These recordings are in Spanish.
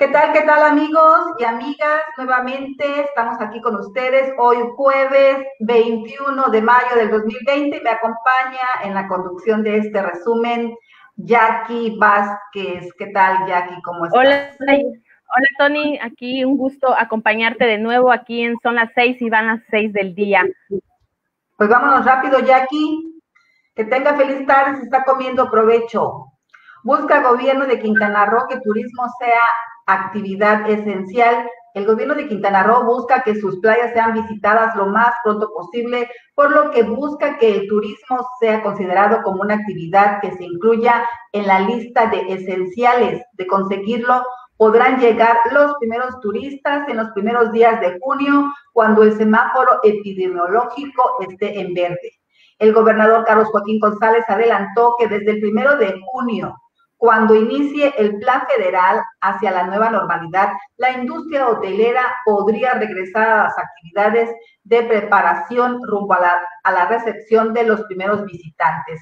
¿Qué tal, qué tal amigos y amigas? Nuevamente estamos aquí con ustedes hoy jueves 21 de mayo del 2020 y me acompaña en la conducción de este resumen Jackie Vázquez. ¿Qué tal, Jackie? ¿Cómo estás? Hola, hola Tony, aquí un gusto acompañarte de nuevo aquí en son las seis y van las seis del día. Pues vámonos rápido, Jackie. Que tenga feliz tarde, se está comiendo provecho. Busca gobierno de Quintana Roo que turismo sea actividad esencial. El gobierno de Quintana Roo busca que sus playas sean visitadas lo más pronto posible, por lo que busca que el turismo sea considerado como una actividad que se incluya en la lista de esenciales. De conseguirlo, podrán llegar los primeros turistas en los primeros días de junio, cuando el semáforo epidemiológico esté en verde. El gobernador Carlos Joaquín González adelantó que desde el primero de junio cuando inicie el plan federal hacia la nueva normalidad, la industria hotelera podría regresar a las actividades de preparación rumbo a la, recepción de los primeros visitantes.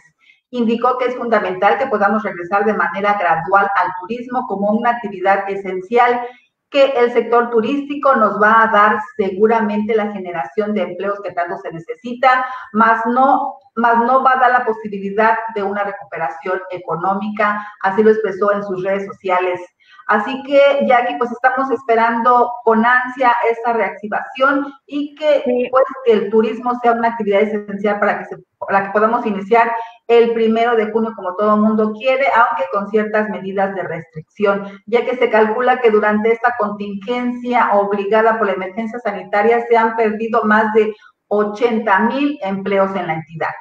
Indicó que es fundamental que podamos regresar de manera gradual al turismo como una actividad esencial que el sector turístico nos va a dar seguramente la generación de empleos que tanto se necesita, más no, más no va a dar la posibilidad de una recuperación económica, así lo expresó en sus redes sociales. Así que, Jackie, pues estamos esperando con ansia esa reactivación y que, pues, que el turismo sea una actividad esencial para que, se, para que podamos iniciar el primero de junio como todo el mundo quiere, aunque con ciertas medidas de restricción, ya que se calcula que durante esta contingencia obligada por la emergencia sanitaria se han perdido más de 80 mil empleos en la entidad.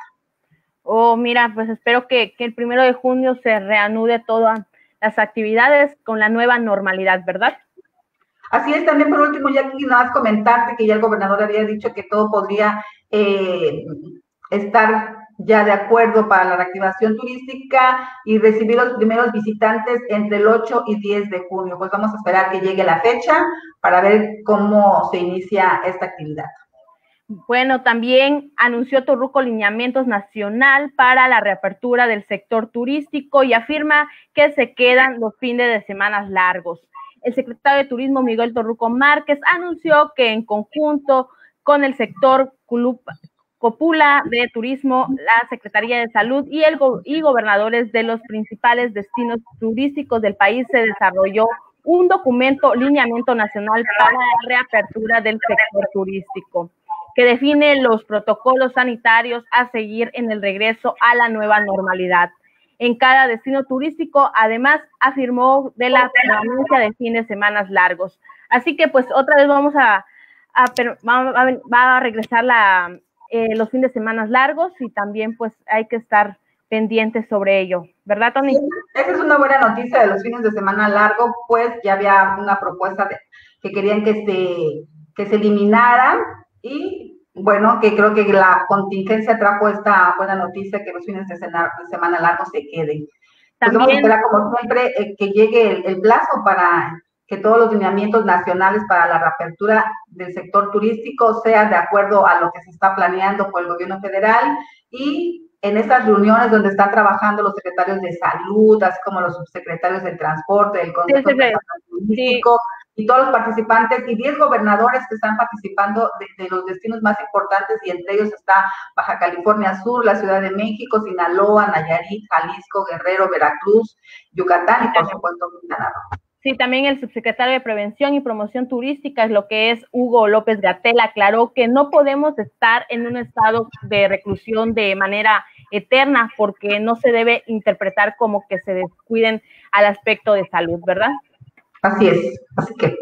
Oh, mira, pues espero que, que el primero de junio se reanude todas las actividades con la nueva normalidad, ¿verdad? Así es, también por último, ya más comentarte que ya el gobernador había dicho que todo podría eh, estar ya de acuerdo para la reactivación turística y recibir los primeros visitantes entre el 8 y 10 de junio. Pues vamos a esperar que llegue la fecha para ver cómo se inicia esta actividad. Bueno, también anunció Torruco lineamientos nacional para la reapertura del sector turístico y afirma que se quedan los fines de semanas largos. El secretario de Turismo, Miguel Torruco Márquez, anunció que en conjunto con el sector Copula de Turismo, la Secretaría de Salud y, el y gobernadores de los principales destinos turísticos del país se desarrolló un documento lineamiento nacional para la reapertura del sector turístico que define los protocolos sanitarios a seguir en el regreso a la nueva normalidad. En cada destino turístico, además, afirmó de la permanencia de fines de semanas largos. Así que, pues, otra vez vamos a, va, a regresar la, eh, los fines de semana largos y también pues hay que estar pendientes sobre ello, ¿verdad, Tony? esa es una buena noticia de los fines de semana largo, pues ya había una propuesta de, que querían que se, que se eliminara y bueno, que creo que la contingencia trajo esta buena noticia que los fines de semana, de semana largo se queden. Pues vamos a esperar como siempre eh, que llegue el, el plazo para que todos los lineamientos nacionales para la reapertura del sector turístico sean de acuerdo a lo que se está planeando por el gobierno federal. Y en esas reuniones donde están trabajando los secretarios de salud, así como los subsecretarios del transporte, del Consejo Turístico, y todos los participantes y 10 gobernadores que están participando de, de, los destinos más importantes y entre ellos está Baja California Sur, la Ciudad de México, Sinaloa, Nayarit, Jalisco, Guerrero, Veracruz, Yucatán y por supuesto Quintana Roo. Sí, también el subsecretario de Prevención y Promoción Turística, es lo que es Hugo López Gatel, aclaró que no podemos estar en un estado de reclusión de manera eterna porque no se debe interpretar como que se descuiden al aspecto de salud, ¿verdad? Así es, así que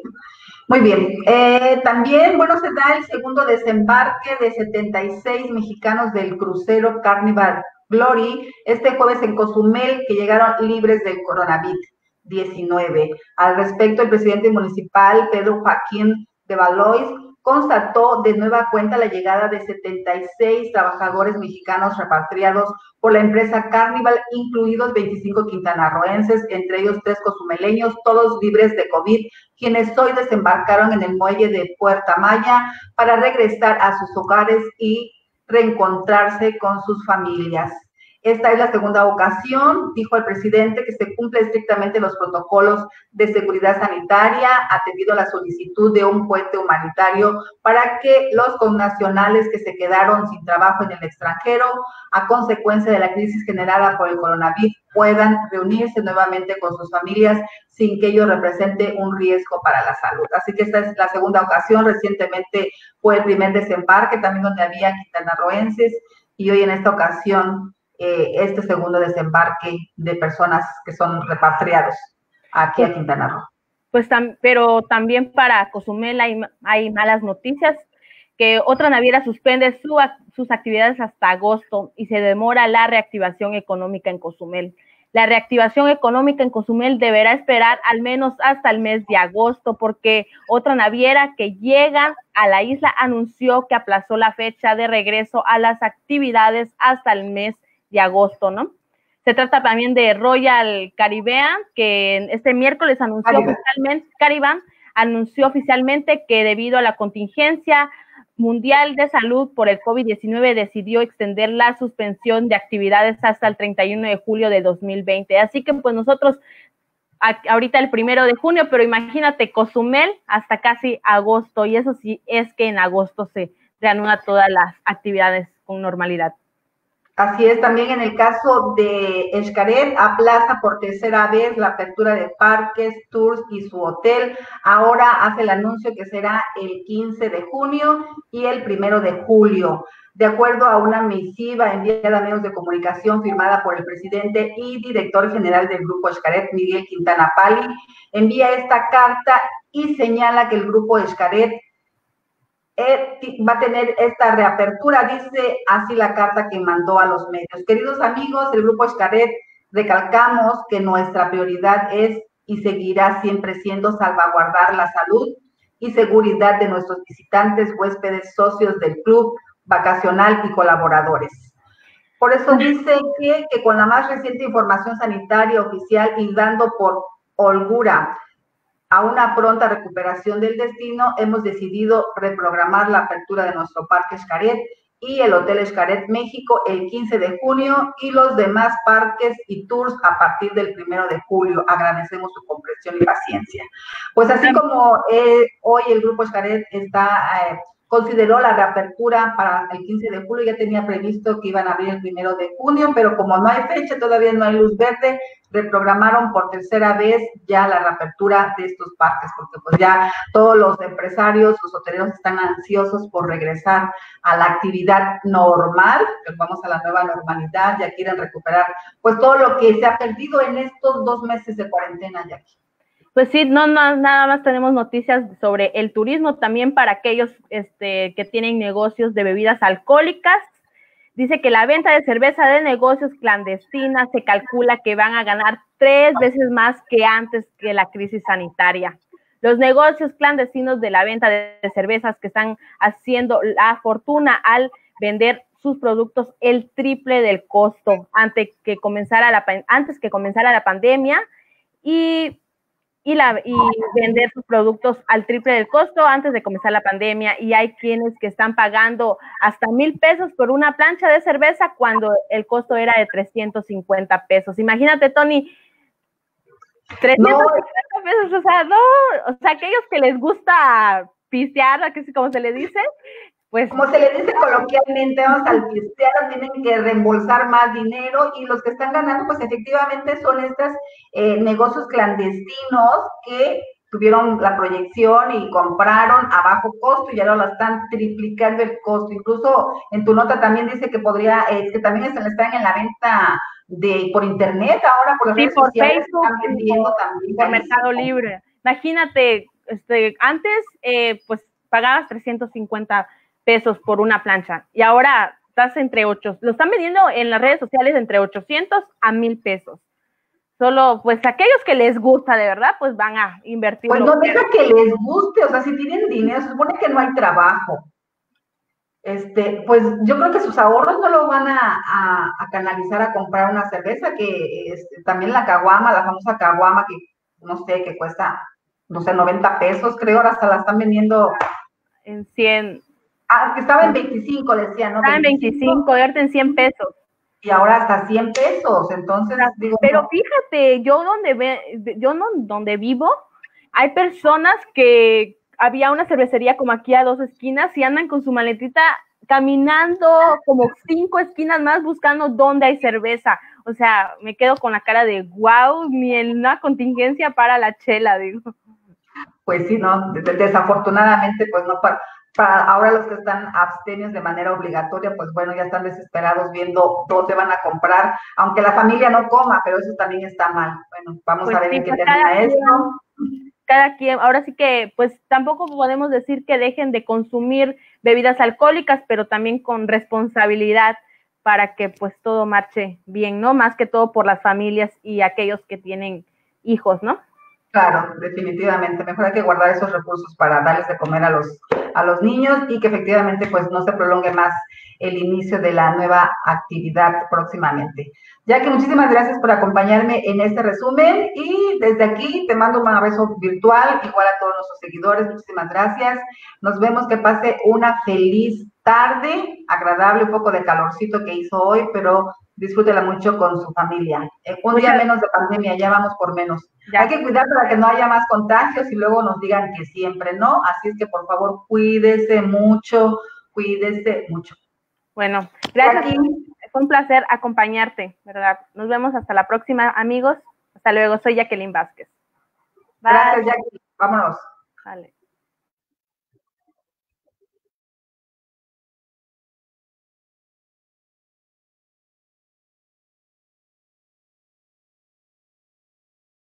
muy bien. Eh, también, bueno, se da el segundo desembarque de 76 mexicanos del crucero Carnival Glory este jueves en Cozumel que llegaron libres del coronavirus. 19. Al respecto, el presidente municipal, Pedro Joaquín de Valois, constató de nueva cuenta la llegada de 76 trabajadores mexicanos repatriados por la empresa Carnival, incluidos 25 quintanarroenses, entre ellos tres cozumeleños, todos libres de COVID, quienes hoy desembarcaron en el muelle de Puerta Maya para regresar a sus hogares y reencontrarse con sus familias. Esta es la segunda ocasión, dijo el presidente, que se cumple estrictamente los protocolos de seguridad sanitaria, atendido la solicitud de un puente humanitario para que los connacionales que se quedaron sin trabajo en el extranjero a consecuencia de la crisis generada por el coronavirus puedan reunirse nuevamente con sus familias sin que ello represente un riesgo para la salud. Así que esta es la segunda ocasión. Recientemente fue el primer desembarque, también donde había quintanarroenses, y hoy en esta ocasión eh, este segundo desembarque de personas que son repatriados aquí a Quintana Roo. Pues pero también para Cozumel hay, malas noticias, que otra naviera suspende sus actividades hasta agosto y se demora la reactivación económica en Cozumel. La reactivación económica en Cozumel deberá esperar al menos hasta el mes de agosto porque otra naviera que llega a la isla anunció que aplazó la fecha de regreso a las actividades hasta el mes de agosto, ¿no? Se trata también de Royal Caribbean, que este miércoles anunció oficialmente, Caribbean anunció oficialmente que debido a la contingencia mundial de salud por el COVID-19 decidió extender la suspensión de actividades hasta el 31 de julio de 2020. Así que pues nosotros ahorita el primero de junio, pero imagínate Cozumel hasta casi agosto y eso sí es que en agosto se reanuda todas las actividades con normalidad. Así es, también en el caso de Escaret, aplaza por tercera vez la apertura de parques, tours y su hotel. Ahora hace el anuncio que será el 15 de junio y el primero de julio. De acuerdo a una misiva enviada a medios de comunicación firmada por el presidente y director general del grupo Escaret, Miguel Quintana Pali, envía esta carta y señala que el grupo Escaret va a tener esta reapertura, dice así la carta que mandó a los medios. Queridos amigos del Grupo Escaret, recalcamos que nuestra prioridad es y seguirá siempre siendo salvaguardar la salud y seguridad de nuestros visitantes, huéspedes, socios del club vacacional y colaboradores. Por eso dice que, que con la más reciente información sanitaria oficial y dando por holgura a una pronta recuperación del destino, hemos decidido reprogramar la apertura de nuestro Parque Escaret y el Hotel Escaret México el 15 de junio y los demás parques y tours a partir del 1 de julio. Agradecemos su comprensión y paciencia. Pues así como eh, hoy el Grupo Escaret está... Eh, consideró la reapertura para el 15 de julio, ya tenía previsto que iban a abrir el primero de junio, pero como no hay fecha, todavía no hay luz verde, reprogramaron por tercera vez ya la reapertura de estos parques, porque pues ya todos los empresarios, los hoteleros están ansiosos por regresar a la actividad normal, que vamos a la nueva normalidad, ya quieren recuperar pues todo lo que se ha perdido en estos dos meses de cuarentena, ya aquí. Pues sí, no, no, nada más tenemos noticias sobre el turismo también para aquellos este, que tienen negocios de bebidas alcohólicas. Dice que la venta de cerveza de negocios clandestinas se calcula que van a ganar tres veces más que antes que la crisis sanitaria. Los negocios clandestinos de la venta de cervezas que están haciendo la fortuna al vender sus productos el triple del costo antes que comenzara la, antes que comenzara la pandemia y y, la, y vender sus productos al triple del costo antes de comenzar la pandemia. Y hay quienes que están pagando hasta mil pesos por una plancha de cerveza cuando el costo era de 350 pesos. Imagínate, Tony, 350 pesos, o sea, no, o sea, aquellos que les gusta pistear, que es como se le dice, pues, como se le dice coloquialmente, vamos al cristiano, tienen que reembolsar más dinero y los que están ganando, pues efectivamente son estos eh, negocios clandestinos que tuvieron la proyección y compraron a bajo costo y ahora lo están triplicando el costo. Incluso en tu nota también dice que podría, eh, que también están en la venta de por internet ahora por las redes sociales Facebook, están vendiendo también por Mercado Libre. Imagínate, este, antes eh, pues pagabas 350 pesos por una plancha y ahora estás entre 8, lo están vendiendo en las redes sociales entre 800 a 1000 pesos. Solo, pues aquellos que les gusta de verdad, pues van a invertir. Pues no deja que les guste, o sea, si tienen dinero, se supone que no hay trabajo. Este, pues yo creo que sus ahorros no lo van a, canalizar a comprar una cerveza, que este, también la caguama, la famosa caguama, que no sé, que cuesta, no sé, 90 pesos, creo, ahora hasta la están vendiendo en 100, Ah, que estaba en 25, decía, ¿no? Estaba en 25, ahorita en 100 pesos. y ahora hasta 100 pesos. Entonces, digo. Pero fíjate, yo donde, ve, yo no, donde vivo, hay personas que había una cervecería como aquí a dos esquinas y andan con su maletita caminando como cinco esquinas más buscando dónde hay cerveza. O sea, me quedo con la cara de wow, ni en una contingencia para la chela, digo. Pues sí, no, desafortunadamente, pues no para, para ahora los que están abstenios de manera obligatoria, pues bueno, ya están desesperados viendo dónde van a comprar, aunque la familia no coma, pero eso también está mal. Bueno, vamos pues a ver en qué pues termina esto cada quien, ahora sí que, pues tampoco podemos decir que dejen de consumir bebidas alcohólicas, pero también con responsabilidad para que pues todo marche bien, ¿no? Más que todo por las familias y aquellos que tienen hijos, ¿no? Claro, definitivamente. Mejor hay que guardar esos recursos para darles de comer a los, a los niños y que efectivamente pues no se prolongue más el inicio de la nueva actividad próximamente. Ya que muchísimas gracias por acompañarme en este resumen y desde aquí te mando un abrazo virtual, igual a todos nuestros seguidores, muchísimas gracias. Nos vemos, que pase una feliz tarde, agradable, un poco de calorcito que hizo hoy, pero disfrútela mucho con su familia. Eh, un día menos de pandemia, ya vamos por menos. Hay que cuidar para que no haya más contagios y luego nos digan que siempre no. Así es que por favor cuídese mucho, cuídese mucho. Bueno, gracias. Fue un placer acompañarte, ¿verdad? Nos vemos hasta la próxima, amigos. Hasta luego. Soy Jacqueline Vázquez. Gracias, Jacqueline. Vámonos. Vale.